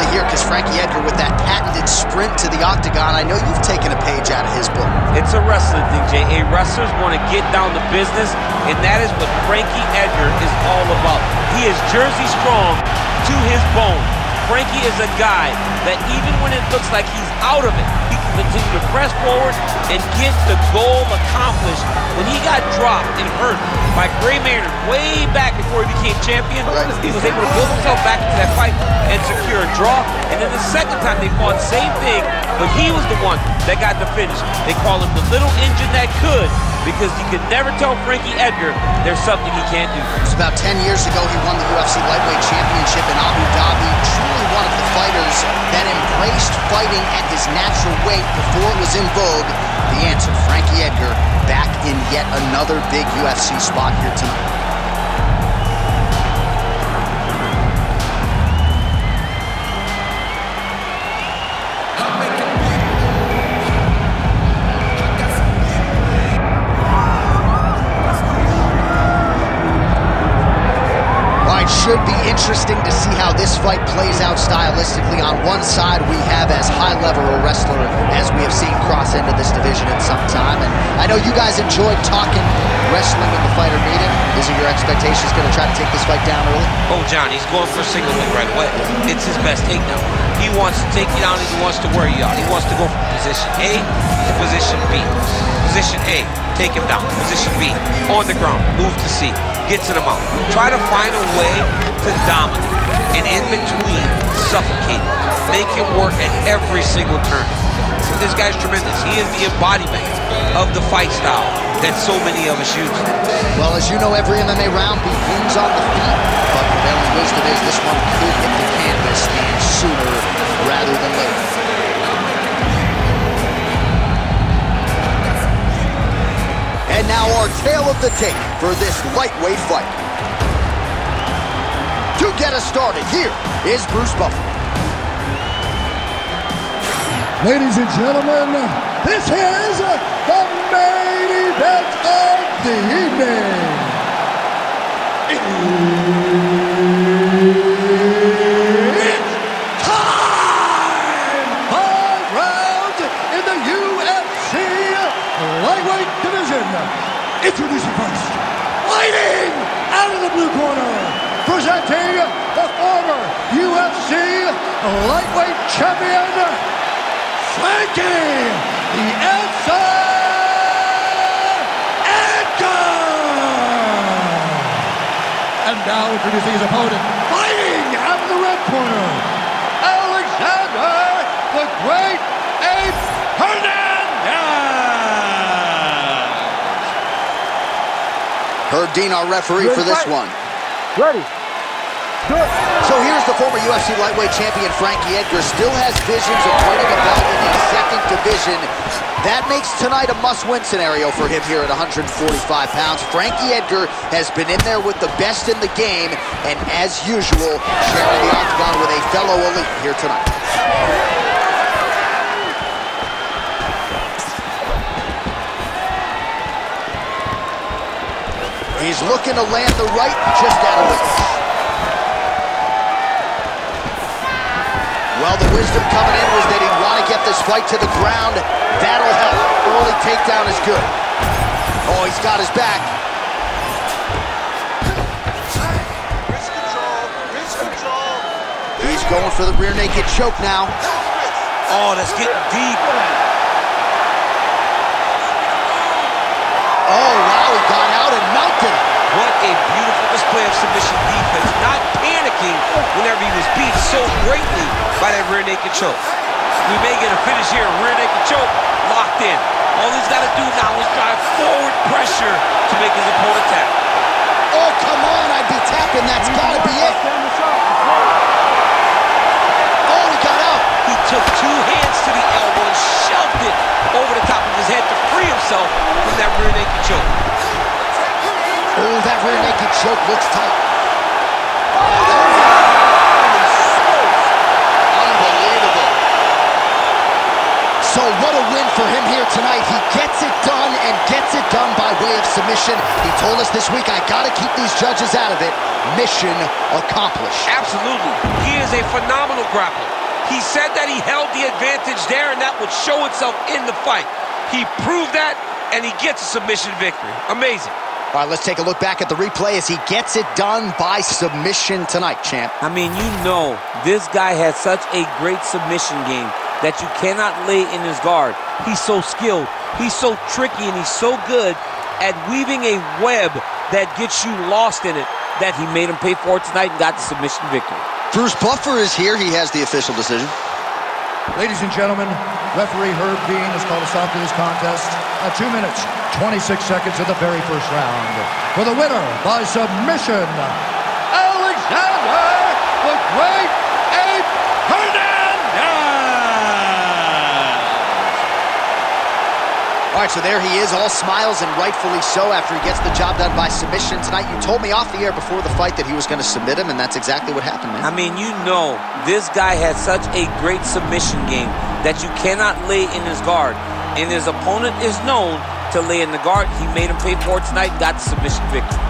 quickly here because Frankie Edgar with that patented sprint to the octagon, I know you've taken a page out of his book. It's a wrestling thing, Jay. A wrestlers want to get down to business, and that is what Frankie Edgar is all about. He is Jersey strong to his bone. Frankie is a guy that even when it looks like he's out of it, he continue to press forward and get the goal accomplished. When he got dropped and hurt by Gray Maynard way back before he became champion, he was able to build himself back into that fight and secure a draw. And then the second time they fought, same thing, but he was the one that got the finish. They call him the little engine that could because you could never tell Frankie Edgar there's something he can't do. It's about 10 years ago he won the UFC Lightweight Championship in Abu Dhabi. Truly one of the fighters that embraced fighting at his natural weight before it was in vogue. The answer, Frankie Edgar, back in yet another big UFC spot here tonight. See how this fight plays out stylistically. On one side, we have as high-level a wrestler as we have seen cross into this division in some time. And I know you guys enjoyed talking wrestling in the fighter meeting. Is it your expectations going to try to take this fight down early? Oh, John, he's going for a single leg right away. It's his best takedown. He wants to take you down and he wants to wear you out. He wants to go from position A to position B. Position A, take him down. Position B, on the ground, move to C get to the mount. Try to find a way to dominate. And in between, suffocate. Make him work at every single turn. This guy's tremendous. He is the embodiment of the fight style that so many of us use. Well, as you know, every MMA round begins on the feet, but prevailing wisdom is this one could hit the canvas and sooner rather than later. Our tale of the tape for this lightweight fight. To get us started, here is Bruce Buffer. Ladies and gentlemen, this is the main event of the evening. Introducing first, fighting out of the blue corner, presenting the former UFC lightweight champion, Frankie the Answer Edgar! And now introducing his opponent, fighting out of the red corner, Alexander the Great Ape Herb Dean, our referee for this fight. one. Ready. So here's the former UFC lightweight champion Frankie Edgar. Still has visions of winning a in the second division. That makes tonight a must-win scenario for him here at 145 pounds. Frankie Edgar has been in there with the best in the game, and as usual, sharing the octagon with a fellow elite here tonight. He's looking to land the right, just out of the wisdom coming in was that he'd want to get this fight to the ground. That'll help. Early takedown is good. Oh, he's got his back. He's going for the rear naked choke now. Oh, that's getting deep. Oh, wow, he got out and mounted. What a beautiful display of submission defense. Not panicking whenever he was beat so greatly by that rear naked choke. We may get a finish here, rear naked choke, locked in. All he's got to do now is drive forward pressure to make his opponent tap. Oh, come on, I'd be tapping. That's got to be it. Oh, he got out. He took two hands to the elbow and shoved it over the top of his head to free himself from that rear naked choke. Oh, that rear naked choke looks tight. Unbelievable. So what a win for him here tonight. He gets it done and gets it done by way of submission. He told us this week, I got to keep these judges out of it. Mission accomplished. Absolutely. He is a phenomenal grappler. He said that he held the advantage there and that would show itself in the fight. He proved that, and he gets a submission victory. Amazing. All right, let's take a look back at the replay as he gets it done by submission tonight, champ. I mean, you know, this guy has such a great submission game that you cannot lay in his guard. He's so skilled, he's so tricky, and he's so good at weaving a web that gets you lost in it that he made him pay for it tonight and got the submission victory. Bruce Buffer is here. He has the official decision. Ladies and gentlemen, referee Herb Dean has called a stop to this contest at 2 minutes, 26 seconds of the very first round. For the winner by submission, Alexander the Great Ape Hernandez! All right, so there he is, all smiles and rightfully so after he gets the job done by submission tonight. You told me off the air before the fight that he was going to submit him, and that's exactly what happened, man. I mean, you know, this guy has such a great submission game that you cannot lay in his guard. And his opponent is known to lay in the guard. He made him pay for it tonight, got the submission victory.